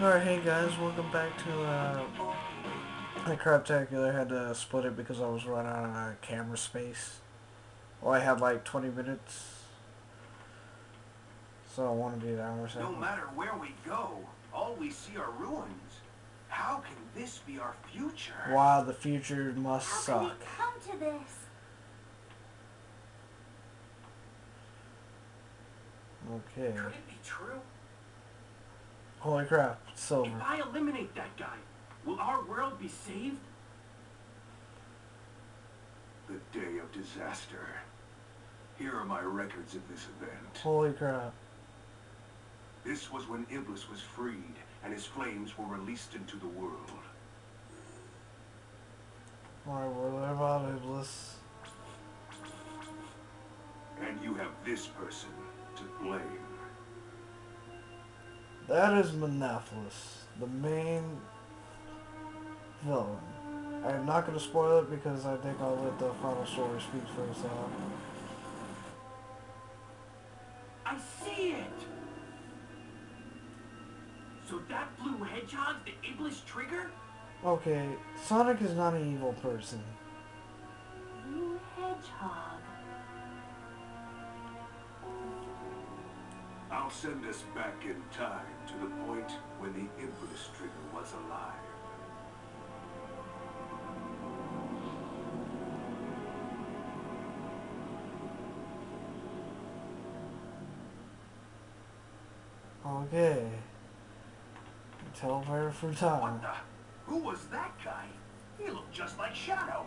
Alright, hey guys, welcome back to uh, the Craptacular. I had to split it because I was running out of camera space. Well, I had like 20 minutes. So I want to do that or No matter where we go, all we see are ruins. How can this be our future? Wow, the future must How suck. could it come to this? Okay. Could it be true? Holy crap, it's If. I eliminate that guy, will our world be saved? The day of disaster. Here are my records of this event. Holy crap. This was when Iblis was freed, and his flames were released into the world. Alright, what about Iblis? And you have this person to blame. That is Mephiles, the main villain. I'm not going to spoil it because I think I'll let the final story speak for itself. I see it! So that blue hedgehog's the Iblis trigger? Okay, Sonic is not an evil person. Blue hedgehog. I'll send us back in time to the point when the Iblis trigger was alive. Okay. Teleporter for What time. the? Who was that guy? He looked just like Shadow.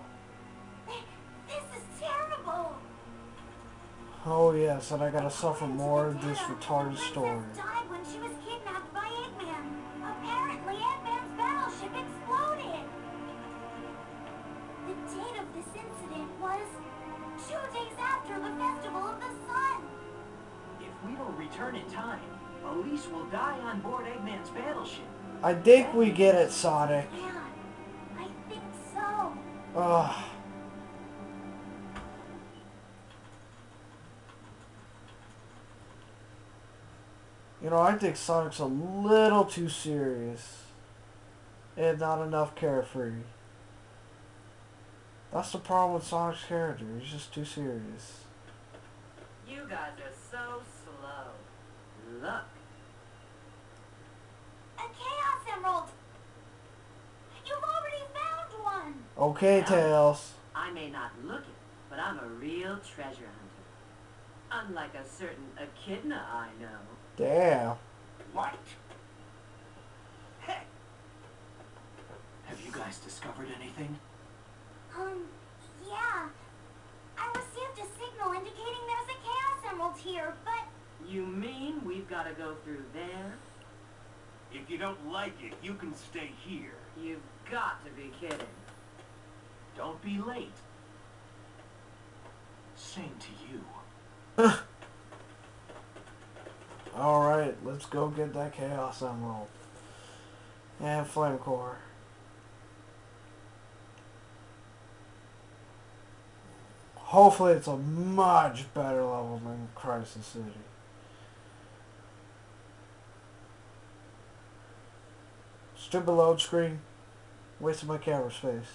Oh yes, and I gotta suffer more of this retarded story. died when she was kidnapped by Eggman. Apparently, Eggman's battleship exploded. The date of this incident was two days after the Festival of the Sun. If we don't return in time, Elise will die on board Eggman's battleship. I think we get it, Sonic. Yeah, I think so. Ugh. You know, I think Sonic's a little too serious. And not enough carefree. That's the problem with Sonic's character. He's just too serious. You guys are so slow. Look, A Chaos Emerald. You've already found one. Okay, Tails. I may not look it, but I'm a real treasure hunter. Unlike a certain echidna I know. Damn. What? Hey! Have you guys discovered anything? Um, yeah. I received a signal indicating there's a Chaos Emerald here, but You mean we've got to go through there? If you don't like it, you can stay here. You've got to be kidding. Don't be late. Same to you. Alright, let's go get that Chaos Emerald. And Flame Core. Hopefully it's a much better level than Crisis City. Stupid load screen. Wasting my camera space.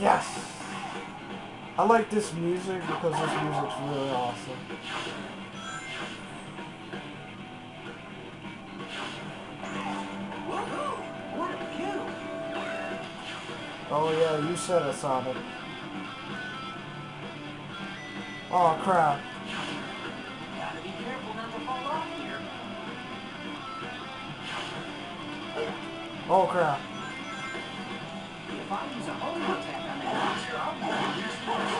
Yes! I like this music because this music's really awesome. Oh yeah, you said it, Sonic. Oh crap. Oh crap. If I use a attack on that I'll be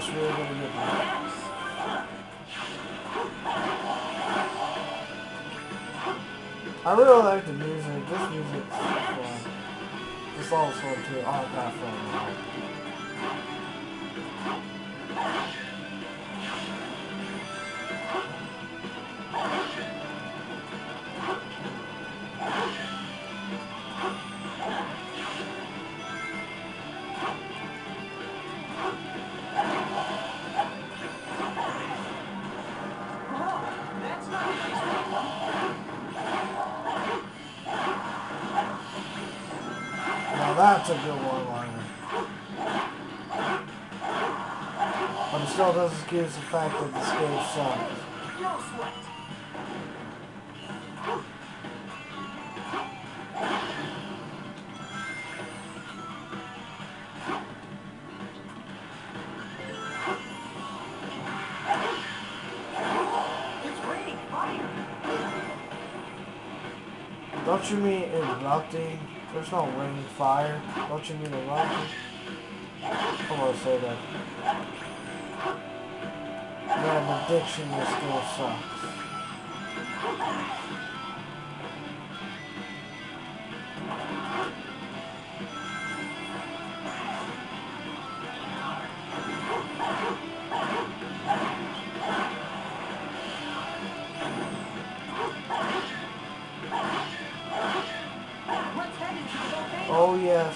Guess we're gonna get that. I really like the music. This music's fun. This song's fun too. I got fun. Now that's a good one-liner. But it still doesn't excuse the fact that the stage sucks. No sweat. Don't you mean erupting? There's no rain fire. Don't you mean rocket? I'm gonna say that. Man, the dictionary still sucks. Oh yes.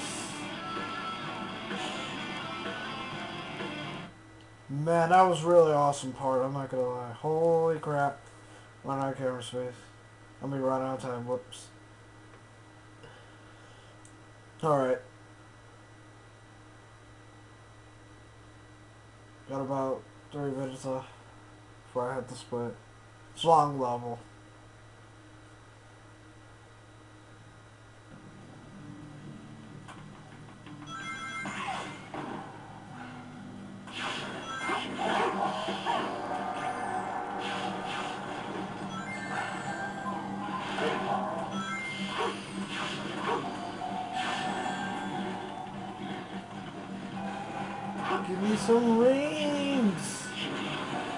Man, that was really awesome part, I'm not gonna lie. Holy crap. Run out of camera space. Let me run out of time, whoops. Alright. Got about three minutes left before I hit the split. It's long level. Me some rings!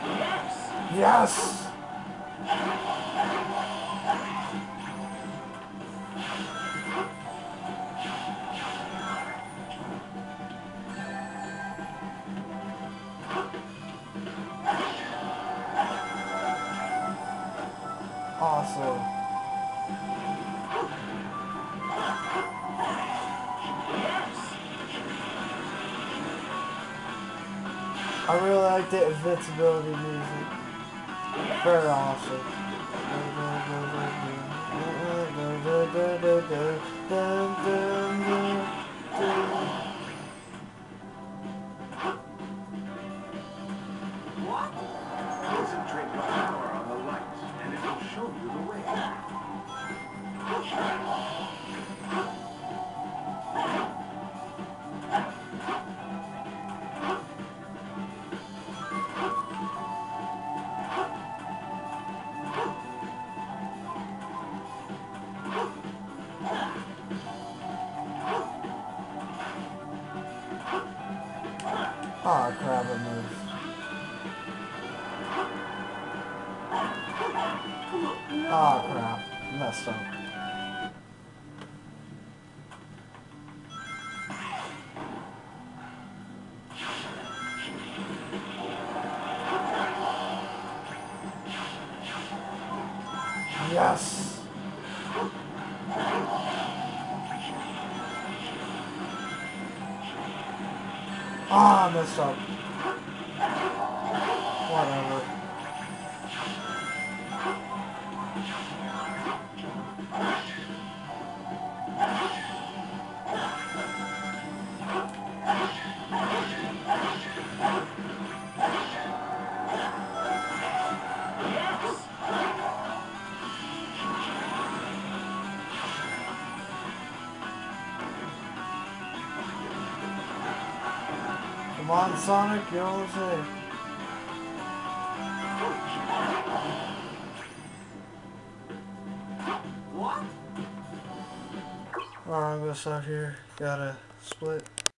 Yes. Yes! I really like the invincibility music. Very awesome. Ah, crap, it moves. Ah, crap. Messed up. Yes! Ah, messed up. Come on, Sonic, you're almost there. What? Alright, I'm gonna stop here. Gotta split.